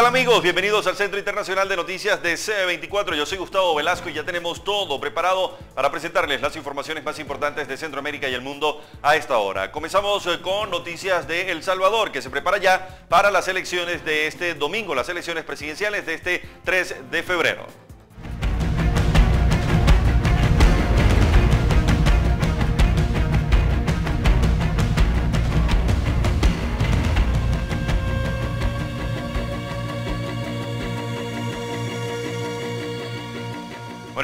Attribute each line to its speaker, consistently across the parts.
Speaker 1: tal amigos? Bienvenidos al Centro Internacional de Noticias de C24. Yo soy Gustavo Velasco y ya tenemos todo preparado para presentarles las informaciones más importantes de Centroamérica y el mundo a esta hora. Comenzamos eh, con noticias de El Salvador, que se prepara ya para las elecciones de este domingo, las elecciones presidenciales de este 3 de febrero.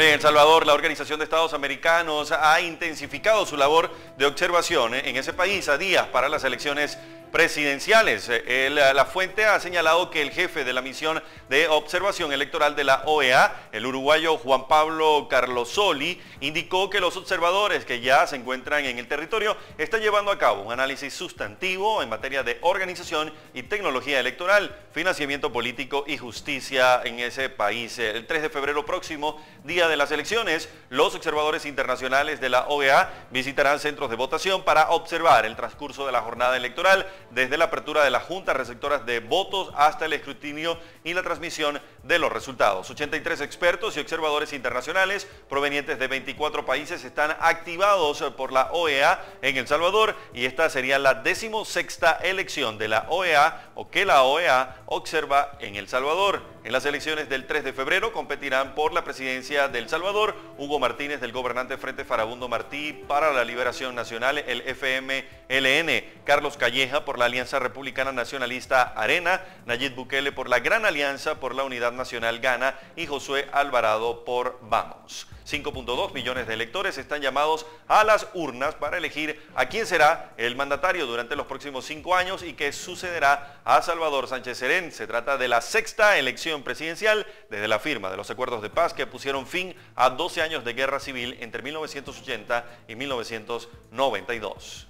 Speaker 1: En El Salvador, la Organización de Estados Americanos ha intensificado su labor de observación en ese país a días para las elecciones presidenciales. la fuente ha señalado que el jefe de la misión de observación electoral de la OEA, el uruguayo Juan Pablo Carlosoli, indicó que los observadores que ya se encuentran en el territorio están llevando a cabo un análisis sustantivo en materia de organización y tecnología electoral, financiamiento político y justicia en ese país. El 3 de febrero próximo, día de las elecciones, los observadores internacionales de la OEA visitarán centros de votación para observar el transcurso de la jornada electoral desde la apertura de las juntas receptoras de votos hasta el escrutinio y la transmisión de los resultados. 83 expertos y observadores internacionales provenientes de 24 países están activados por la OEA en El Salvador y esta sería la decimosexta elección de la OEA o que la OEA observa en El Salvador. En las elecciones del 3 de febrero competirán por la presidencia de El Salvador Hugo Martínez del gobernante Frente Farabundo Martí para la Liberación Nacional, el FMLN, Carlos Calleja por la Alianza Republicana Nacionalista Arena, Nayib Bukele por la Gran Alianza por la Unidad Nacional Gana y Josué Alvarado por Vamos. 5.2 millones de electores están llamados a las urnas para elegir a quién será el mandatario durante los próximos cinco años y qué sucederá a Salvador Sánchez Serén. Se trata de la sexta elección presidencial desde la firma de los acuerdos de paz que pusieron fin a 12 años de guerra civil entre 1980 y 1992.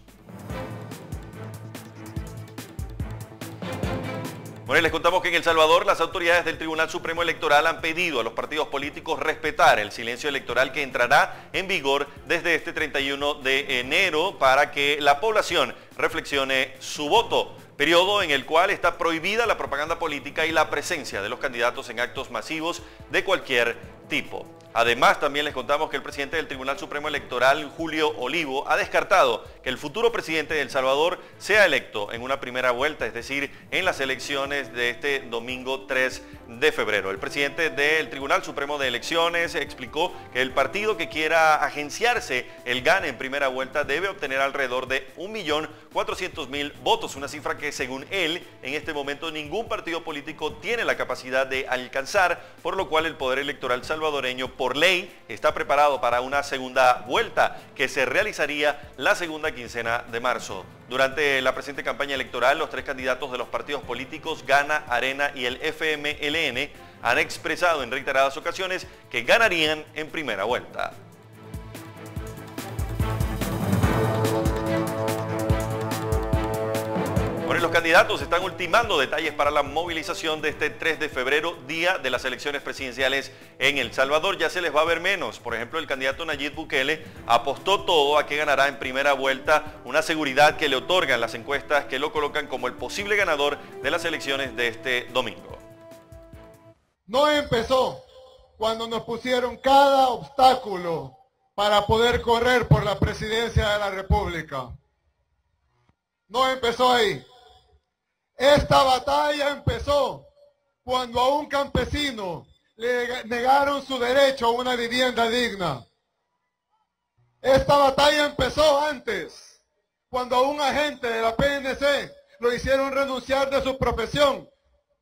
Speaker 1: Bueno, les contamos que en El Salvador las autoridades del Tribunal Supremo Electoral han pedido a los partidos políticos respetar el silencio electoral que entrará en vigor desde este 31 de enero para que la población reflexione su voto periodo en el cual está prohibida la propaganda política y la presencia de los candidatos en actos masivos de cualquier tipo. Además, también les contamos que el presidente del Tribunal Supremo Electoral, Julio Olivo, ha descartado que el futuro presidente de El Salvador sea electo en una primera vuelta, es decir, en las elecciones de este domingo 3 de febrero. El presidente del Tribunal Supremo de Elecciones explicó que el partido que quiera agenciarse el GAN en primera vuelta debe obtener alrededor de 1.400.000 votos, una cifra que según él en este momento ningún partido político tiene la capacidad de alcanzar, por lo cual el poder electoral salvadoreño ley está preparado para una segunda vuelta que se realizaría la segunda quincena de marzo. Durante la presente campaña electoral, los tres candidatos de los partidos políticos, Gana, Arena y el FMLN, han expresado en reiteradas ocasiones que ganarían en primera vuelta. Los candidatos están ultimando detalles para la movilización de este 3 de febrero, día de las elecciones presidenciales en El Salvador. Ya se les va a ver menos. Por ejemplo, el candidato Nayib Bukele apostó todo a que ganará en primera vuelta una seguridad que le otorgan las encuestas que lo colocan como el posible ganador de las elecciones de este domingo.
Speaker 2: No empezó cuando nos pusieron cada obstáculo para poder correr por la presidencia de la República. No empezó ahí. Esta batalla empezó cuando a un campesino le negaron su derecho a una vivienda digna. Esta batalla empezó antes, cuando a un agente de la PNC lo hicieron renunciar de su profesión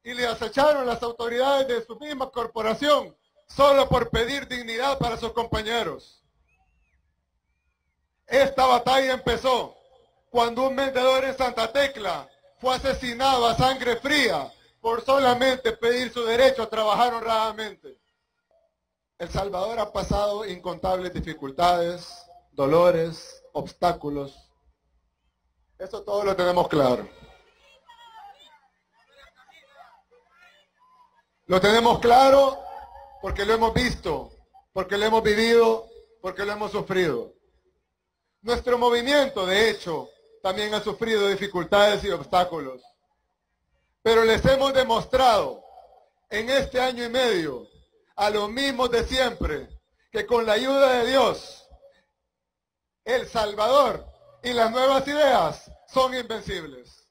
Speaker 2: y le acecharon las autoridades de su misma corporación solo por pedir dignidad para sus compañeros. Esta batalla empezó cuando un vendedor en Santa Tecla fue asesinado a sangre fría por solamente pedir su derecho a trabajar honradamente. El Salvador ha pasado incontables dificultades, dolores, obstáculos. Eso todo lo tenemos claro. Lo tenemos claro porque lo hemos visto, porque lo hemos vivido, porque lo hemos sufrido. Nuestro movimiento, de hecho, también ha sufrido dificultades y obstáculos. Pero les hemos demostrado en este año y medio a los mismos de siempre, que con la ayuda de Dios, El Salvador y las nuevas ideas son invencibles.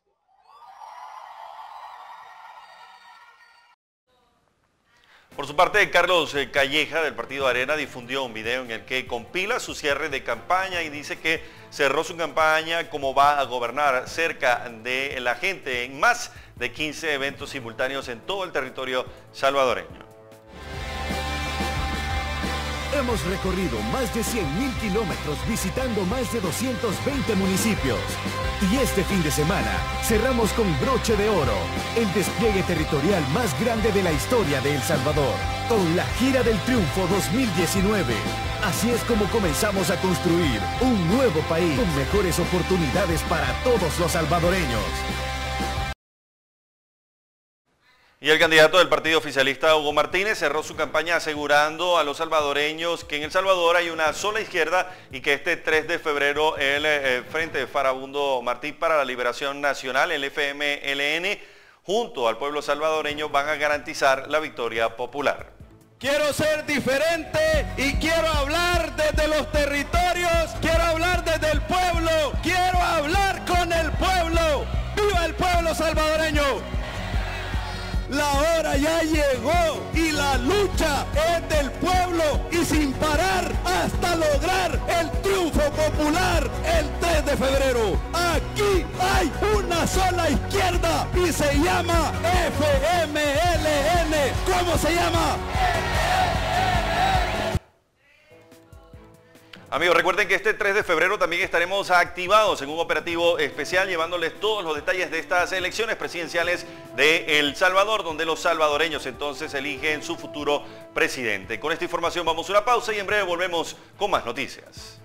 Speaker 1: Por su parte, Carlos eh, Calleja del Partido Arena difundió un video en el que compila su cierre de campaña y dice que cerró su campaña como va a gobernar cerca de la gente en más de 15 eventos simultáneos en todo el territorio salvadoreño.
Speaker 3: Hemos recorrido más de 100.000 kilómetros visitando más de 220 municipios. Y este fin de semana cerramos con broche de oro, el despliegue territorial más grande de la historia de El Salvador, con la Gira del Triunfo 2019. Así es como comenzamos a construir un nuevo país con mejores oportunidades para todos los salvadoreños.
Speaker 1: Y el candidato del partido oficialista, Hugo Martínez, cerró su campaña asegurando a los salvadoreños que en El Salvador hay una sola izquierda y que este 3 de febrero el eh, Frente Farabundo Martí para la Liberación Nacional, el FMLN, junto al pueblo salvadoreño van a garantizar la victoria popular.
Speaker 4: Quiero ser diferente y quiero hablar desde los territorios, quiero hablar desde el pueblo, quiero hablar con el pueblo. ¡Viva el pueblo salvadoreño! La hora ya llegó y la lucha es del pueblo y sin parar hasta lograr el triunfo popular el 3 de febrero. Aquí hay una sola izquierda y se llama FMLN. ¿Cómo se llama?
Speaker 1: Amigos, recuerden que este 3 de febrero también estaremos activados en un operativo especial llevándoles todos los detalles de estas elecciones presidenciales de El Salvador, donde los salvadoreños entonces eligen su futuro presidente. Con esta información vamos a una pausa y en breve volvemos con más noticias.